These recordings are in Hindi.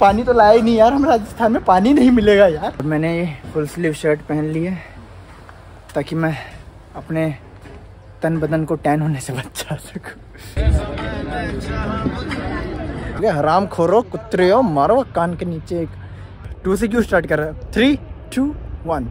पानी तो लाया ही नहीं यार हम राजस्थान में पानी नहीं मिलेगा यार। मैंने ये फुल स्लीव शर्ट पहन ली है ताकि मैं अपने तन बदन को टैन होने से बचा सकूँ। हराम खोरो कुत्रे हो मारो कान के नीचे एक। टू से क्यों स्टार्ट कर रहा है? थ्री टू वन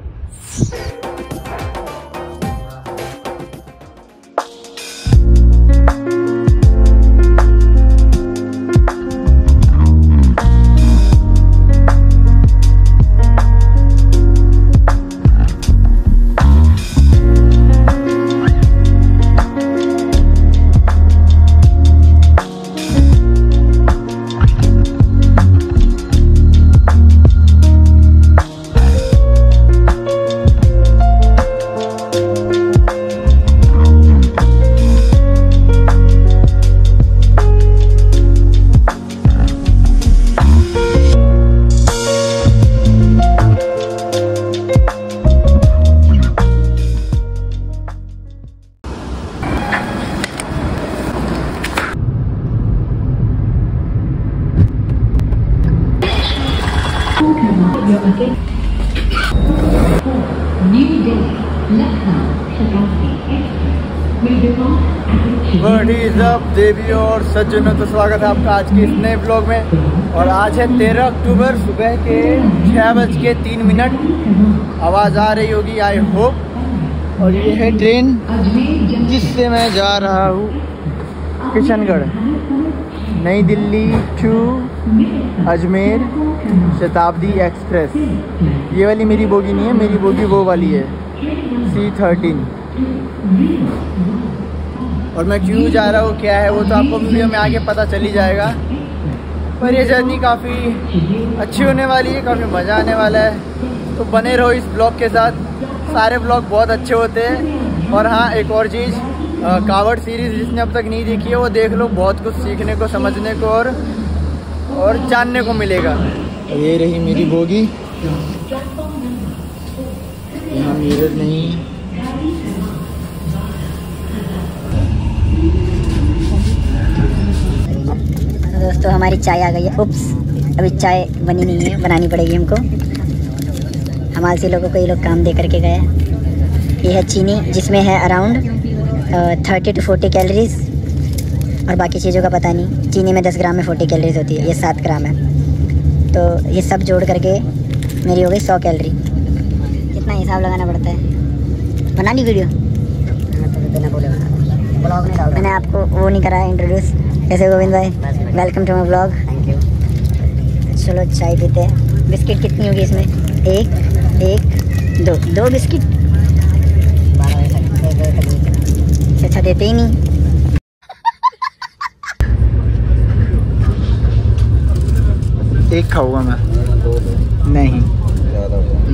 देवी और सज्जनों तो स्वागत है आपका आज के इस नए ब्लॉग में। और आज है तेरह अक्टूबर, सुबह के छः बज के तीन मिनट। आवाज़ आ रही होगी आई होप और ये है ट्रेन जिससे मैं जा रहा हूँ। किशनगढ़। नई दिल्ली टू अजमेर शताब्दी एक्सप्रेस। ये वाली मेरी बोगी नहीं है, मेरी बोगी वो वाली है। सी थर्टीन और मैं क्यों जा रहा हूँ, क्या है, वो तो आपको वीडियो में आगे पता चली जाएगा। पर ये जर्नी काफ़ी अच्छी होने वाली है, काफ़ी मज़ा आने वाला है। तो बने रहो इस ब्लॉग के साथ। सारे ब्लॉग बहुत अच्छे होते हैं। और हाँ एक और चीज़ कावड़ सीरीज़ जिसने अब तक नहीं देखी है, वो देख लो, बहुत कुछ सीखने को, समझने को और और जानने को मिलेगा। ये रही मेरी बोगी। यहाँ मिरर नहीं। दोस्तों हमारी चाय आ गई है। उप्स अभी चाय बनी नहीं है बनानी पड़ेगी हमको। हमारे से लोगों को ये लोग काम दे करके गए ये है चीनी जिसमें है around thirty two forty calories और बाकी चीज़ों का पता नहीं। चीनी में दस ग्राम में फोर्टी कैलरीज होती है। ये सात ग्राम है। तो ये सब जोड़ करके मेरी हो गई सौ कैलरी कितना हिसाब लगाना पड़ता है? बना ली वीडियो मैंने आपको वो नहीं करा इंट्रोड्यूस कैसे गोविंद भाई? वेलकम टू माई ब्लॉग चलो चाय पीते हैं। बिस्किट कितनी होगी इसमें? एक एक दो। दो बिस्किट? अच्छा देते ही नहीं। एक खाऊँगा मैं। नहीं।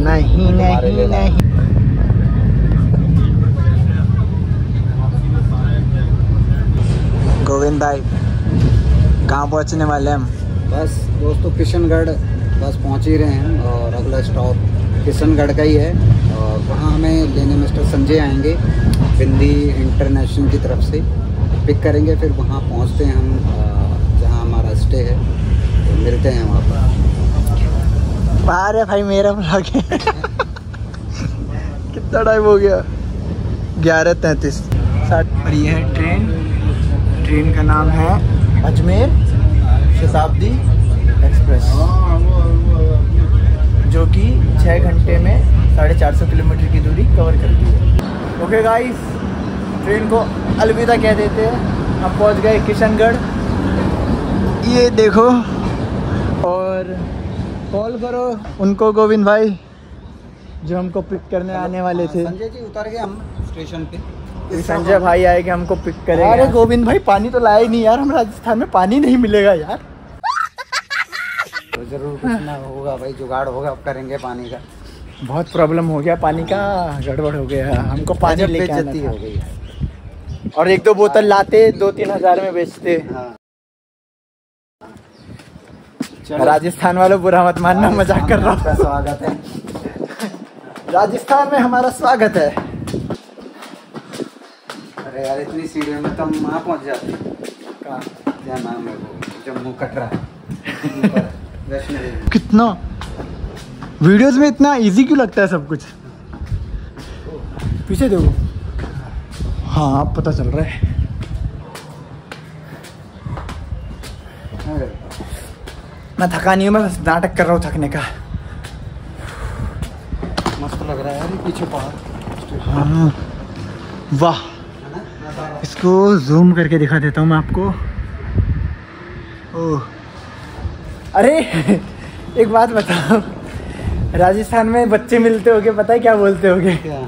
नहीं नहीं नहीं। गोविंद भाई कहाँ पहुँचने वाले हम। बस, दोस्तों, किशनगढ़ बस पहुँच ही रहे हैं और अगला स्टॉप किशनगढ़ का ही है। और वहाँ हमें लेने मिस्टर संजय आएँगे बिंदी इंटरनेशनल की तरफ़ से। पिक करेंगे, फिर वहाँ पहुँचते हैं हम जहाँ हमारा स्टे है। मिलते हैं वहाँ पर। बाहर है भाई मेरा ब्लॉग है। कितना टाइम हो गया? ग्यारह तैंतीस। और ये है ट्रेन ट्रेन का नाम है अजमेर शताब्दी एक्सप्रेस जो कि छः घंटे में साढ़े चार सौ किलोमीटर की दूरी कवर करती है। ओके गाइस ट्रेन को अलविदा कह देते हैं। हम पहुँच गए किशनगढ़। ये देखो और कॉल करो उनको गोविंद भाई जो हमको पिक करने आने वाले थे। संजय जी उतर गए हम स्टेशन पे। संजय भाई आए कि हमको पिक करेंगे। अरे गोविंद भाई पानी तो लाया ही नहीं यार हम राजस्थान में पानी नहीं मिलेगा यार। तो ज़रूर कुछ ना होगा भाई जुगाड़ होगा अब करेंगे पानी का। बहुत प्रॉब्लम हो गया पानी का गड़बड़ हो गया। हमको पानी लेके आना हो गई। और एक दो बोतल लाते दो तीन हज़ार में बेचते। हाँ। राजस्थान वालों बुरा मत मानना मज़ाक कर रहा हूँ। स्वागत है। राजस्थान में हमारा स्वागत है। अरे यार इतनी सीढ़ियों में तो हम वहाँ पहुँच जाते कहाँ क्या नाम है वो? जम्मू कटरा। वैष्णो देवी। कितना? वीडियोस में इतना इजी क्यों लगता है सब कुछ? पीछे देखो। हाँ पता चल रहा है। मैं थका नहीं हूँ मैं बस नाटक कर रहा हूँ थकने का। मस्त लग रहा है यार पीछे पहाड़। हाँ। वाह। इसको जूम करके दिखा देता हूँ मैं आपको। ओह। अरे एक बात बताओ। राजस्थान में बच्चे मिलते होगे पता है क्या बोलते होगे? क्या?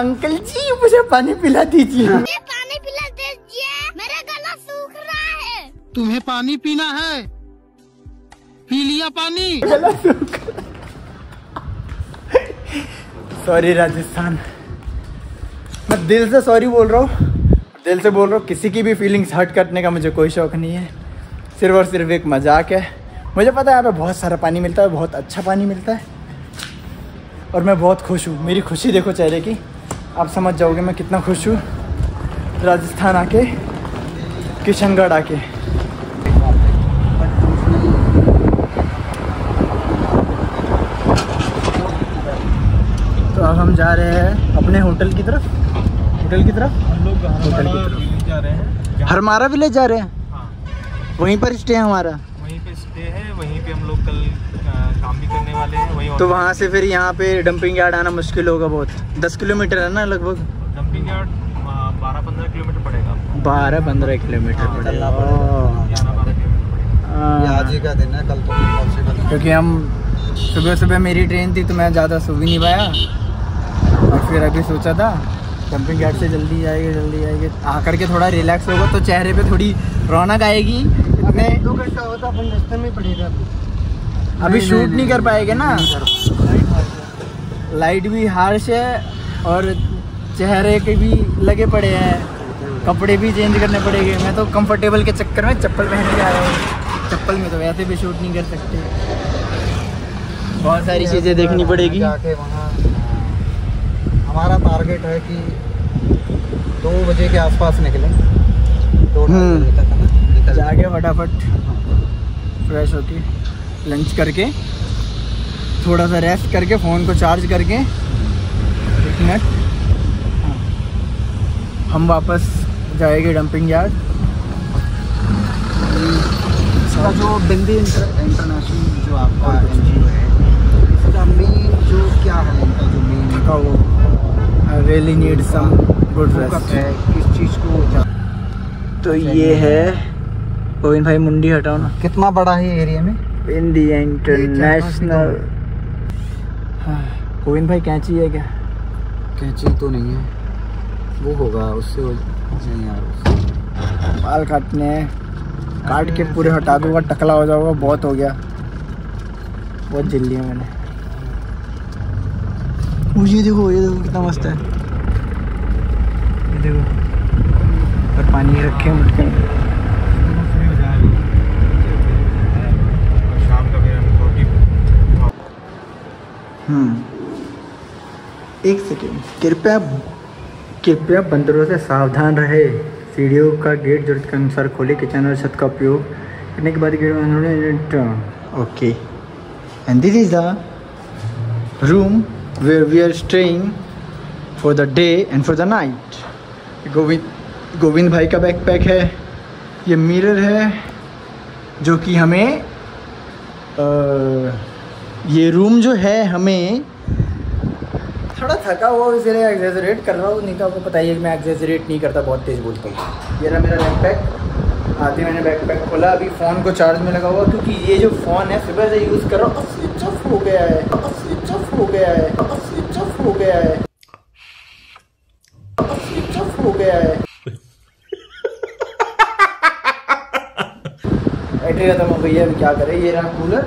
अंकल जी मुझे पानी पिला दीजिए। मुझे पानी पिला दीजिए मेरा गला सूख रहा है। तुम्हें पानी पीना है? पी लिया पानी सॉरी राजस्थान। मैं दिल से सॉरी बोल रहा हूँ। दिल से बोल रहा हूँ, किसी की भी फीलिंग्स हर्ट करने का मुझे कोई शौक नहीं है। सिर्फ़ और सिर्फ़ एक मज़ाक है। मुझे पता है यहाँ पे बहुत सारा पानी मिलता है, बहुत अच्छा पानी मिलता है। और मैं बहुत खुश हूँ। मेरी खुशी देखो चेहरे की। आप समझ जाओगे मैं कितना खुश हूँ। राजस्थान आके, किशनगढ़ आके तो अब हम जा रहे हैं अपने होटल की तरफ़? होटल की तरफ़? हम लोग होटल की तरफ़। जा रहे हैं हरमारा विलेज जा रहे हैं? हाँ। वहीं पर स्टे है हमारा? वहीं पे स्टे है वहीं पे हम लोग कल काम भी करने वाले हैं वहीं तो वहाँ से फिर यहाँ पे डंपिंग यार्ड आना मुश्किल होगा बहुत। दस किलोमीटर है ना लगभग? डंपिंग यार्ड बारह पंद्रह किलोमीटर पड़ेगा बारह पंद्रह किलोमीटर हाँ, पड़ेगा। आज हाँ। का दिन कल तो क्योंकि हम सुबह सुबह मेरी ट्रेन थी तो मैं ज़्यादा सो भी नहीं पाया। फिर अभी सोचा था डंपिंग यार्ड से जल्दी जाएँगे जल्दी जाएँगे आकर के थोड़ा रिलैक्स होगा तो चेहरे पे थोड़ी रौनक आएगी। इतने दो घंटा होता अपन रास्ते में पड़ेगा अभी शूट नहीं कर पाएँगे ना? लाइट भी हार्श है और चेहरे के भी लगे पड़े हैं। कपड़े भी चेंज करने पड़ेंगे। मैं तो कंफर्टेबल के चक्कर में चप्पल पहन के आया हूँ। चप्पल में तो वैसे भी शूट नहीं कर सकते। बहुत सारी चीज़ें देखनी पड़ेगी। वहाँ हमारा टारगेट है कि दो बजे के आसपास निकले। दो हम्म। बजे तक है ना? जाके फटाफट फ्रेश होके लंच करके थोड़ा सा रेस्ट करके फ़ोन को चार्ज करके एक मिनट हाँ। हम वापस जाएँगे डंपिंग यार्ड इसका जो बिंदी इंटर, इंटरनेशनल जो आपका एन है इसका मेन जो क्या है इनका जो मेन का वो really need some good focus है किस चीज़ को तो ये है गोविंद भाई मुंडी हटाओ ना। कितना बड़ा है एरिया में? The international. हाँ, गोविंद भाई कैंची है क्या? कैंची तो नहीं है। वो होगा उससे हो नहीं यार बाल काटने काट के पूरे हटा दूँगा टकला हो जाऊँगा बहुत हो गया। बहुत झिल है मैंने। ये देखो ये देखो कितना मस्त है। ये देखो और पानी रखे मटके में। शाम का फिर हम रोटी हम्म। एक सेकेंड। कृपया कृपया बंदरों से सावधान रहे। सीढ़ियों का गेट ज़रूरत के अनुसार खोले, किचन और छत का उपयोग करने के बाद गेट उन्होंने okay. And this is the room where we are staying for the day and for the night Govind Govind भाई का बैकपैक है ये मिरर है जो कि हमें अ, ये रूम जो है हमें थोड़ा थका हुआ इसलिए एग्जेजरेट कर रहा हूँ नहीं तो आपको पता ही है मैं एग्जेजरेट नहीं करता बहुत तेज़ बोलता हूँ। ये रहा मेरा बैकपैक आते मैंने बैकपैक खोला अभी फ़ोन को चार्ज में लगा हुआ क्योंकि ये जो फ़ोन है सुबह से यूज़ कर रहा हूँ स्विच ऑफ़ हो गया है। हो गया है। स्विच ऑफ़ हो गया है। स्विच ऑफ़ हो गया है। बैटरी खत्म हो गई है अभी क्या करें? ये रहा कूलर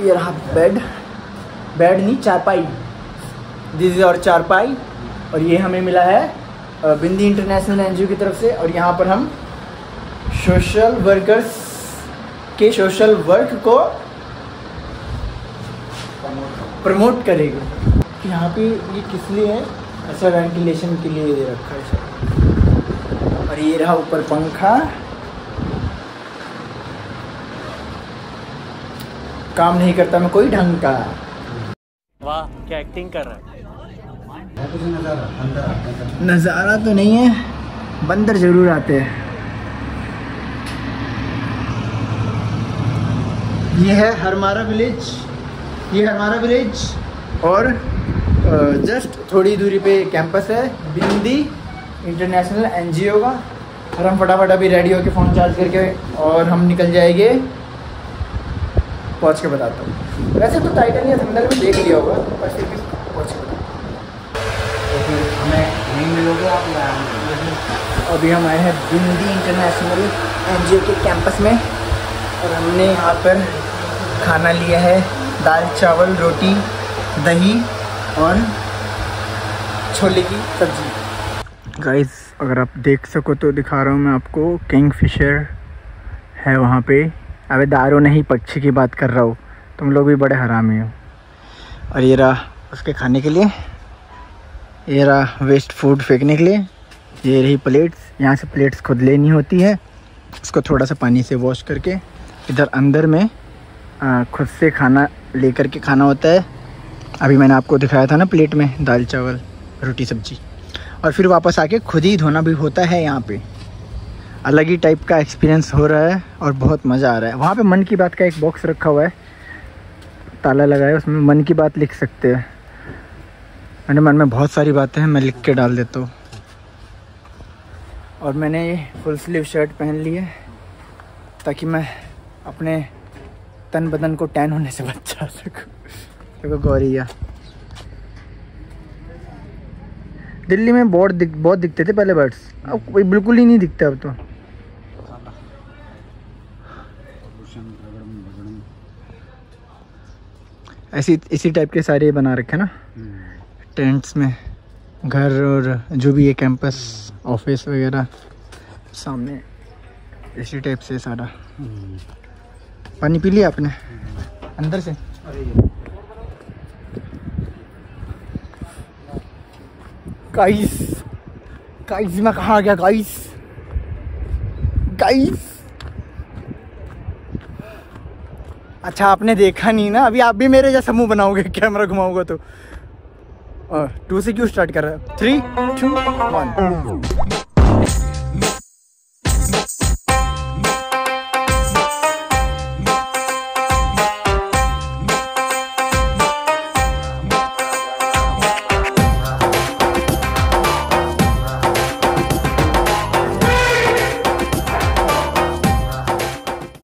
ये रहा बेड बेड नहीं, चारपाई। दिस इज़ और चारपाई। और ये हमें मिला है बिंदी इंटरनेशनल एनजीओ की तरफ़ से। और यहाँ पर हम सोशल वर्कर्स के सोशल वर्क को प्रमोट करेंगे। यहाँ पे ये किस लिए है? अच्छा वेंटिलेशन के लिए दे रखा है। और ये रहा ऊपर पंखा। काम नहीं करता मैं कोई ढंग का। वाह क्या एक्टिंग कर रहा हैं? नज़ारा तो नहीं है बंदर ज़रूर आते हैं। ये है हरमारा विलेज ये हमारा विलेज और जस्ट थोड़ी दूरी पे कैंपस है बिंदी इंटरनेशनल एनजीओ का। और हम फटाफट अभी रेडी होके फ़ोन चार्ज करके और हम निकल जाएँगे। पहुँच के बताता हूँ। वैसे तो टाइटनिया अंदर में देख लिया होगा पर फिर भी पहुँच के तो फिर हमें मिलोगे आप या अभी हम आए हैं बिंदी इंटरनेशनल एनजीओ के कैंपस में। और हमने यहाँ पर खाना लिया है। दाल, चावल, रोटी, दही और छोले की सब्ज़ी। गाइस अगर आप देख सको तो दिखा रहा हूँ मैं आपको किंग फिशर है वहाँ पे। अबे दारू नहीं, पक्षी की बात कर रहा हूँ। तुम लोग भी बड़े हरामी हो और ये रहा उसके खाने के लिए। ये रहा वेस्ट फ़ूड फेंकने के लिए। ये रही प्लेट्स यहाँ से प्लेट्स खुद लेनी होती है। उसको थोड़ा सा पानी से वॉश करके इधर अंदर में खुद से खाना लेकर के खाना होता है। अभी मैंने आपको दिखाया था ना प्लेट में दाल चावल, रोटी, सब्ज़ी। और फिर वापस आके खुद ही धोना भी होता है यहाँ पे। अलग ही टाइप का एक्सपीरियंस हो रहा है और बहुत मज़ा आ रहा है। वहाँ पे मन की बात का एक बॉक्स रखा हुआ है। ताला लगा है, उसमें मन की बात लिख सकते हैं। मेरे मन में बहुत सारी बातें हैं, मैं लिख के डाल देता हूँ। और मैंने ये फुल स्लीव शर्ट पहन ली है, ताकि मैं अपने तन बदन को टैन होने से बचा सकूँ। देखो गौरिया। दिल्ली में बहुत दिख बहुत दिखते थे पहले बर्ड्स अब बिल्कुल ही नहीं दिखते अब तो। ऐसी इसी टाइप के सारे बना रखे ना। टेंट्स में। घर और जो भी है कैंपस ऑफ़िस वगैरह, सामने। इसी टाइप से सारा। पानी पी लिया आपने? अंदर से? गाइस गाइस मैं कहाँ गया गाइस गाइस अच्छा आपने देखा नहीं ना? अभी आप भी मेरे जैसा मुँह बनाओगे कैमरा घुमाओगे तो। टू से क्यों स्टार्ट कर रहा है? Three two one